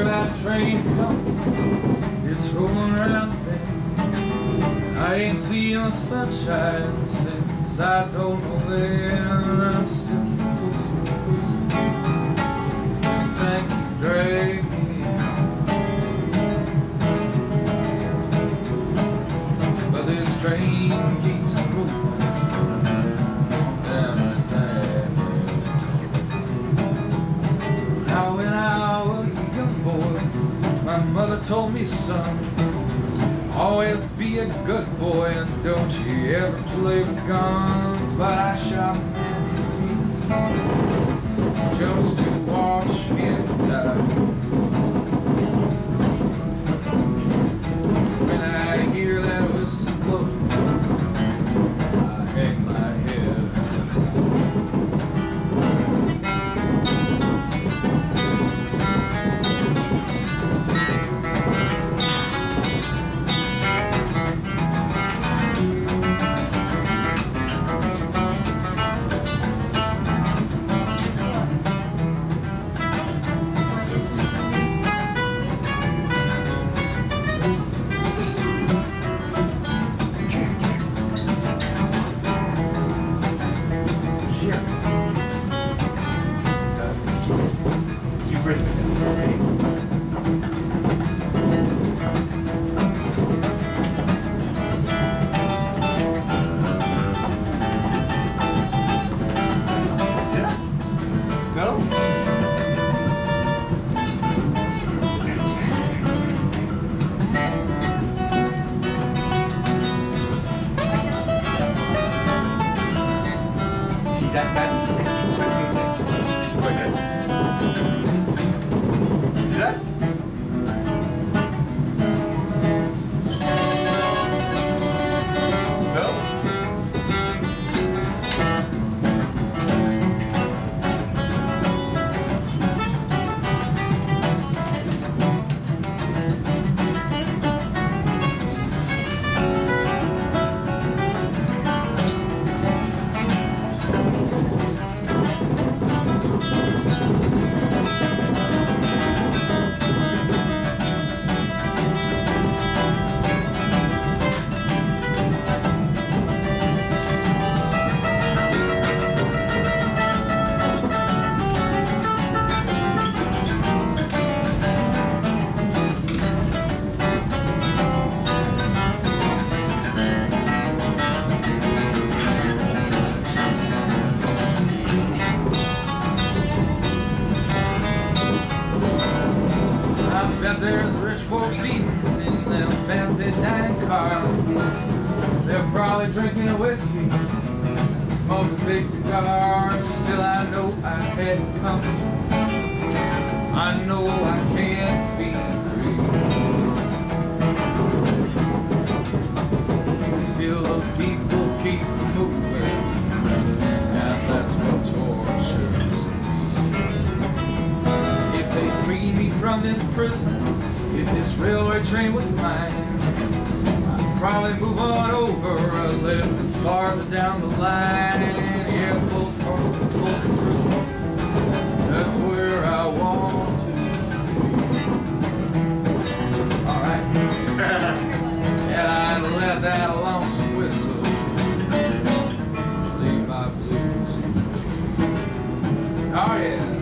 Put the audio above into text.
hear that train coming, it's rolling around bend. I ain't seen the sunshine since I don't know when. I'm still full of tank drag told me, son, always be a good boy and don't you ever play with guns. But I shot many people just There's rich folks eating in them fancy dining cars. They're probably drinking whiskey, smoking big cigars. Still, I know I had it coming. I know I can't be from this prison, if this railway train was mine, I'd probably move on over a little farther down the line. Yeah, full from Folsom Prison. That's where I want to stay. Alright. and I'd let that lonesome whistle leave my blues. Oh yeah.